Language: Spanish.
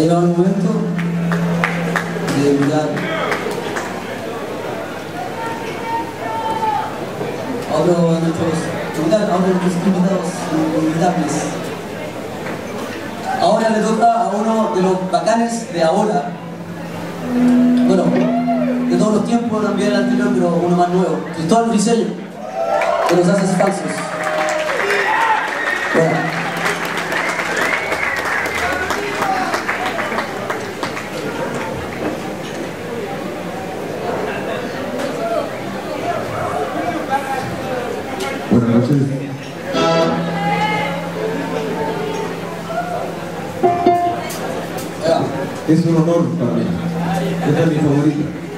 llegado el momento de a otro de nuestros, invitar a otro de nuestros invitados invitables. Ahora le toca a uno de los bacanes de ahora. Bueno, de todos los tiempos también el anterior, pero uno más nuevo. Cristóbal Briseño, de los haces falsos. Bueno. Buenas noches. Ya. Es un honor para mí. Esta es mi favorita.